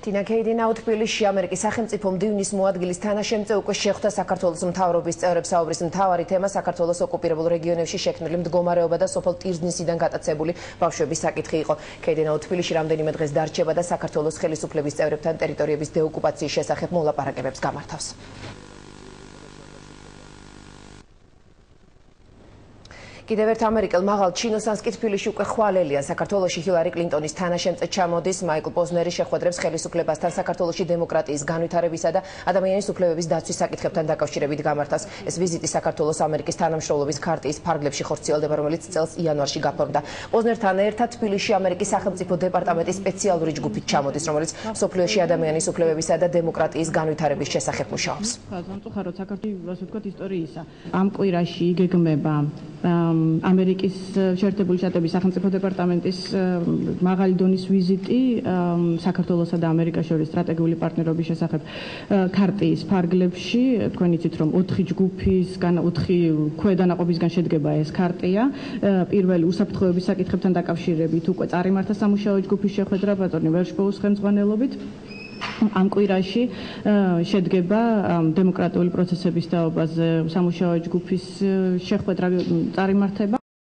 ტინა კეიდინაუ თბილისში ამერიკის სახელმწიფო მდივნის მოადგილის თანაშემწე უკვე შეხვდა საქართველოს მთავრობის წევრებს საუბრის მთავარი თემა საქართველოს ოკუპირებულ რეგიონებში შექმნილი მდგომარეობა და სოფელ ტირზნისიდან გატაცებული ბავშვების საკითხი იყო. კეიდინაუ თბილისში რამდენიმე დღეს დარჩება და საქართველოს ხელისუფლების წევრებთან ტერიტორიების დეოკუპაციის შესახებ მოლაპარაკებებს გამართავს. კიდევ ერთ ამერიკელ მაღალ ჩინოსანს კი თბილისში უკვე ხვალელია. საქართველოსი ჰილარი კლინტონის თანაშემწე ჩამოდის. მაიკლ პოზნერი შეხვედრებს ხელისუფლებასთან საქართველოსი დემოკრატიის განვითარებისა და ადამიანის უფლებების დაცვის საკითხებთან დაკავშირებით გამართავს ეს ვიზიტი საქართველოს ამერიკის თანამშრომლობის ქარტიის ფარგლებში ხორციელდება რომელიც წელს იანვარში გაფორმდა. პოზნერთან ერთად თბილისში ამერიკის სახელმწიფო დეპარტამენტის სპეციალური ჯგუფი ჩამოდის რომელიც სოფლიოში ადამიანის უფლებებისა და დემოკრატიის განვითარების შესახებ მუშაობს. სამწუხაროდ საქართველოს ასე ვთქვათ ისტორიისა. ამ კვირაში იგეგმება ამერიკის შეერთებული შტატების სახელმწიფო დეპარტამენტის მაღალი დონის ვიზიტი საქართველოსა და ამერიკას შორის სტრატეგიული პარტნიორობის შესახებ ქარტიის ფარგლებში. თქვენ იცით რომ 4 ჯგუფისგან 4 ქვედანაყოფისგან შედგება ეს ქარტია. პირველი უსაფრთხოების საკითხებთან დაკავშირებით უკვე წარიმართა სამუშაო ჯგუფის შეხვედრა ბატონი ვერშბოუს ხელმძღვანელობით ამ კვირაში შედგება დემოკრატიული პროცესების დაობაზე სამუშაო ჯგუფის შეხვედრა წარიმართება